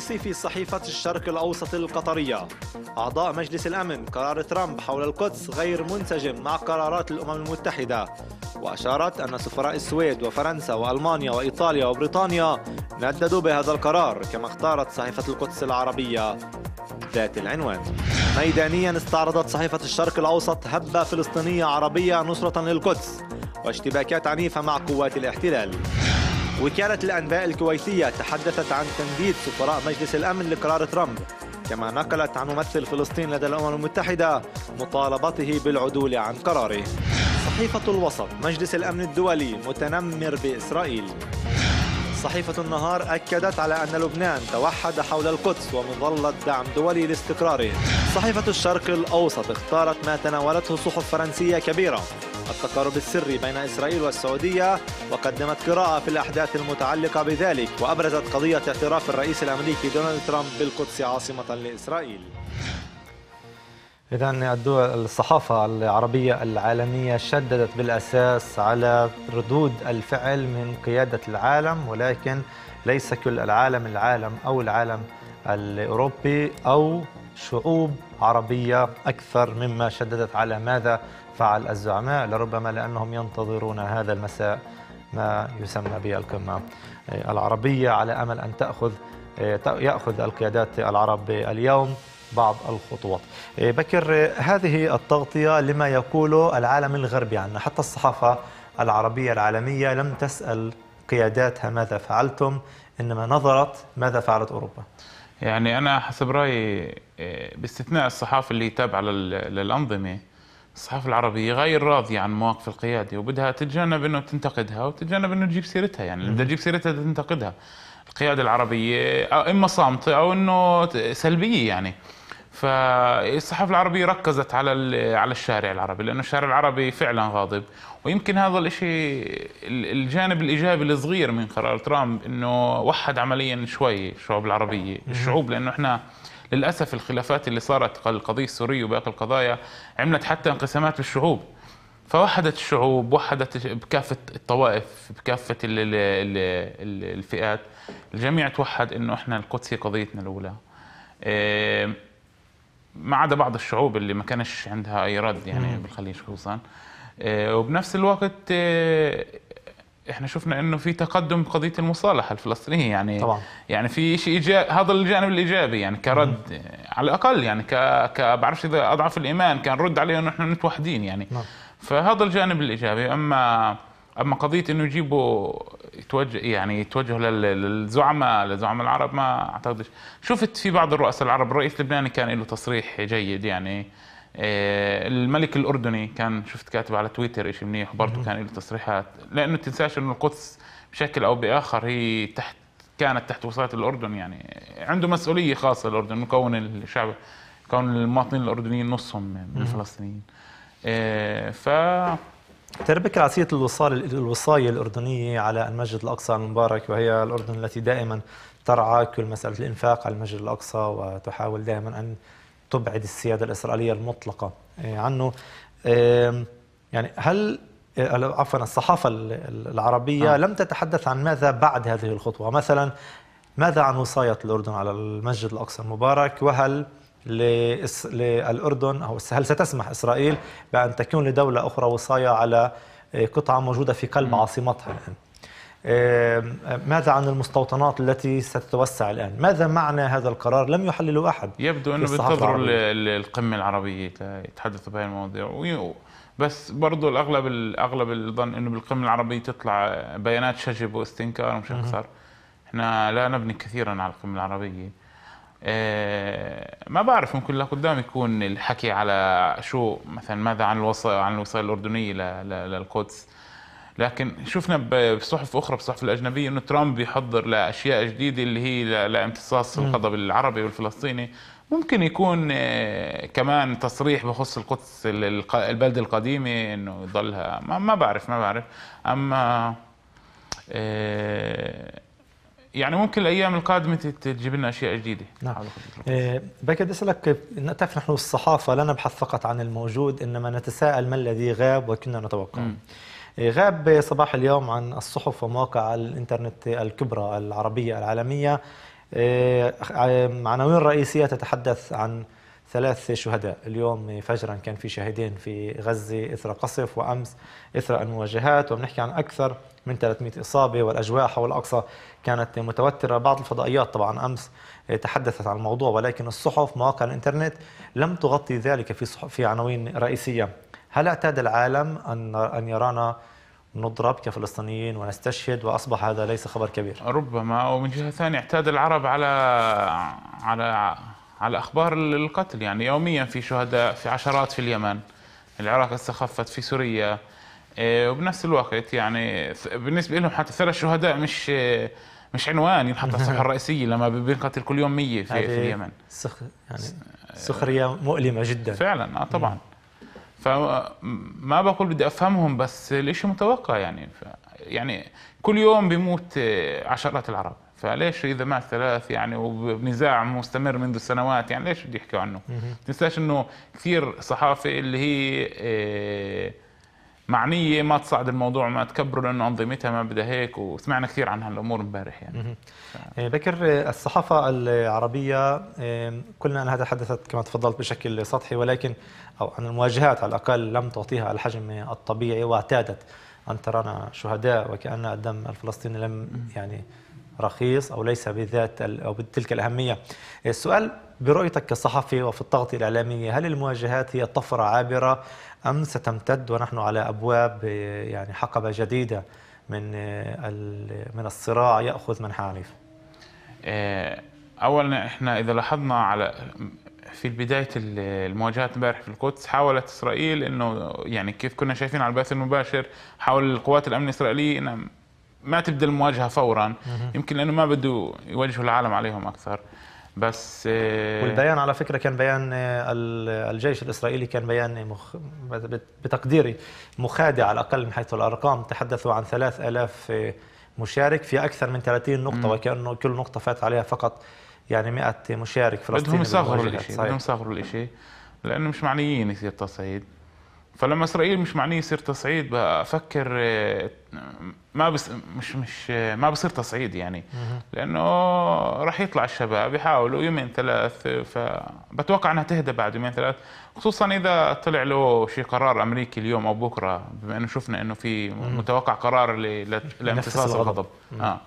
الرئيسي في صحيفة الشرق الأوسط القطرية. أعضاء مجلس الأمن قرار ترامب حول القدس غير منسجم مع قرارات الأمم المتحدة. وأشارت أن سفراء السويد وفرنسا وألمانيا وإيطاليا وبريطانيا نددوا بهذا القرار كما اختارت صحيفة القدس العربية ذات العنوان. ميدانيا استعرضت صحيفة الشرق الأوسط هبة فلسطينية عربية نصرة للقدس واشتباكات عنيفة مع قوات الاحتلال. وكالة الأنباء الكويتية تحدثت عن تنديد سفراء مجلس الأمن لقرار ترامب كما نقلت عن ممثل فلسطين لدى الأمم المتحدة مطالبته بالعدول عن قراره. صحيفة الوسط مجلس الأمن الدولي متنمر بإسرائيل. صحيفة النهار أكدت على أن لبنان توحد حول القدس ومظلة دعم دولي لاستقراره. صحيفة الشرق الأوسط اختارت ما تناولته صحف فرنسية كبيرة. التقارب السري بين إسرائيل والسعودية وقدمت قراءة في الأحداث المتعلقة بذلك وأبرزت قضية اعتراف الرئيس الأمريكي دونالد ترامب بالقدس عاصمة لإسرائيل. إذا الدول الصحافة العربية العالمية شددت بالأساس على ردود الفعل من قيادة العالم ولكن ليس كل العالم العالم أو العالم الأوروبي أو شعوب عربية أكثر مما شددت على ماذا فعل الزعماء لربما لأنهم ينتظرون هذا المساء ما يسمى بالقمة. العربية على أمل أن تأخذ يأخذ القيادات العرب اليوم بعض الخطوات. بكر هذه التغطية لما يقوله العالم الغربي عنا حتى الصحافة العربية العالمية لم تسأل قياداتها ماذا فعلتم إنما نظرت ماذا فعلت أوروبا. يعني أنا حسب رأيي باستثناء الصحافة اللي تابعة للأنظمة الصحافة العربية غير راضية عن مواقف القيادة وبدها تتجنب إنه تنتقدها وتتجنب إنه تجيب سيرتها. يعني بدها تجيب سيرتها تنتقدها. القيادة العربية أو إما صامتة أو إنه سلبية يعني. فالصحافة العربية ركزت على على الشارع العربي لأنه الشارع العربي فعلا غاضب. ويمكن هذا الشيء الجانب الإيجابي الصغير من قرار ترامب إنه وحد عمليا شوي الشعوب العربية الشعوب لأنه إحنا للأسف الخلافات اللي صارت القضية السورية وباقي القضايا عملت حتى انقسامات بالشعوب فوحدت الشعوب وحدت بكافة الطوائف ال الفئات. الجميع توحد إنه إحنا القدس هي قضيتنا الأولى. ما عدا بعض الشعوب اللي ما كانش عندها أي رد يعني بالخليج خصوصا. إيه، وبنفس الوقت إيه، إحنا شفنا إنه في تقدم بقضيه المصالحة الفلسطينية يعني طبعا. يعني في شيء إيجابي هذا الجانب الإيجابي يعني كرد مم. على الأقل يعني ك ك بعرفش إذا أضعف الإيمان كان رد عليه إنه إحنا متوحدين يعني نعم. فهذا الجانب الإيجابي أما أما قضية إنه يجيبوا يتوجه يعني يتوجهوا للزعماء لزعماء العرب ما أعتقدش شفت في بعض الرؤساء العرب الرئيس اللبناني كان له تصريح جيد يعني الملك الأردني كان شفت كاتب على تويتر شيء منيح وبرضه كان له تصريحات. لأنه تنساش إنه القدس بشكل أو بآخر هي تحت كانت تحت وصايه الأردن يعني. عنده مسؤولية خاصة الأردن مكون الشعب كون المواطنين الأردنيين نصهم من الفلسطينيين. آه، ف تربك رأسية الوصال الوصاية الأردنية على المسجد الأقصى المبارك وهي الأردن التي دائما ترعى كل مسألة الإنفاق على المسجد الأقصى وتحاول دائما أن تبعد السيادة الإسرائيلية المطلقة. إيه، عنه. يعني هل آه، عفوا الصحافة العربية آه. لم تتحدث عن ماذا بعد هذه الخطوة؟ مثلا ماذا عن وصاية الأردن على المسجد الأقصى المبارك؟ وهل للأردن أو هل ستسمح إسرائيل بأن تكون لدولة أخرى وصاية على قطعة موجودة في قلب عاصمتها؟ الآن ماذا عن المستوطنات التي ستتوسع الآن؟ ماذا معنى هذا القرار؟ لم يحلله أحد يبدو أنه بينتظروا القمة العربية يتحدثوا بهذه المواضيع. بس برضه الأغلب الأغلب الظن أنه بالقمة العربية تطلع بيانات شجب واستنكار ومش أكثر. إحنا لا نبني كثيرا على القمة العربية. أه ما بعرف ممكن لقدام يكون الحكي على شو مثلا ماذا عن الوصايا عن الوصايا الأردنية للقدس. لكن شفنا بصحف أخرى بالصحف الأجنبية إنه ترامب بيحضر لأشياء جديدة اللي هي لامتصاص الغضب العربي والفلسطيني. ممكن يكون آه، كمان تصريح بخص القدس البلدة القديمة إنه يضلها. ما, بعرف ما بعرف. أما آه، يعني ممكن الأيام القادمة تجيب لنا أشياء جديدة. نعم. بكر بدي أسألك تعرف نحن الصحافة لا نبحث فقط عن الموجود إنما نتساءل ما الذي غاب وكنا نتوقع. غاب صباح اليوم عن الصحف ومواقع الإنترنت الكبرى العربية العالمية. آه، عناوين رئيسية تتحدث عن ثلاث شهداء. اليوم فجرا كان في شاهدين في غزة إثر قصف وأمس إثر المواجهات وبنحكي عن أكثر من 300 إصابة والأجواء حول الأقصى كانت متوترة. بعض الفضائيات طبعا أمس تحدثت عن الموضوع ولكن الصحف مواقع الإنترنت لم تغطي ذلك في في عناوين رئيسية. هل اعتاد العالم أن أن يرانا نضرب كفلسطينيين ونستشهد وأصبح هذا ليس خبر كبير؟ ربما ومن جهة ثانية اعتاد العرب على على على أخبار القتل يعني يوميا في شهداء في عشرات في اليمن العراق استخفت في سوريا. إيه، وبنفس الوقت يعني بالنسبة لهم حتى ثلاث شهداء مش مش عنوان ينحط على الصفحة الرئيسية لما بينقتل كل يوم 100 في, في اليمن. سخ يعني سخرية مؤلمة جدا. فعلا آه طبعا. فما بقول بدي أفهمهم بس الإشي متوقع يعني. يعني كل يوم بيموت عشرات العرب. فليش إذا مات ثلاث يعني وبنزاع مستمر منذ سنوات يعني ليش بده يحكوا عنه؟ تنساش إنه كثير صحافة اللي هي آه، معنية ما تصعد الموضوع ما تكبره لأنه أنظمتها ما بدها هيك وسمعنا كثير عن هالامور امبارح يعني. ف... بكر الصحافة العربية كلنا انها تحدثت كما تفضلت بشكل سطحي ولكن أو عن المواجهات على الأقل لم تعطيها الحجم الطبيعي وأعتادت أن ترانا شهداء وكأن الدم الفلسطيني لم يعني رخيص أو ليس بذات أو بتلك الأهمية. السؤال برؤيتك كصحفي وفي التغطيه الاعلاميه هل المواجهات هي طفرة عابرة أم ستمتد ونحن على أبواب يعني حقبة جديدة من من الصراع يأخذ منحى عنيف؟ آه، اولا إحنا إذا لاحظنا على في بداية المواجهات امبارح في القدس حاولت إسرائيل إنه يعني كيف كنا شايفين على البث المباشر حاول القوات الأمن الإسرائيلية إنها ما تبدأ المواجهة فورا. يمكن لأنه ما بده يوجهوا العالم عليهم أكثر. بس آه، والبيان على فكرة كان بيان آه، الجيش الإسرائيلي كان بيان مخ... بتقديري مخادع على الأقل من حيث الأرقام. تحدثوا عن 3000 آه، مشارك في أكثر من 30 نقطة وكأنه كل نقطة فات عليها فقط يعني 100 مشارك فلسطيني بدهم يصغروا الشيء بدهم يصغروا الشيء لأنه مش معنيين يصير تصعيد. فلما إسرائيل مش معنيه يصير تصعيد بفكر آه، ما بس مش مش ما بصير تصعيد يعني. لأنه راح يطلع الشباب يحاولوا يومين ثلاث فبتوقع إنها تهدى بعد يومين ثلاث. خصوصا إذا طلع له شيء قرار أمريكي اليوم أو بكرة بما إنه شفنا إنه في متوقع قرار لامتصاص الغضب, الغضب. آه.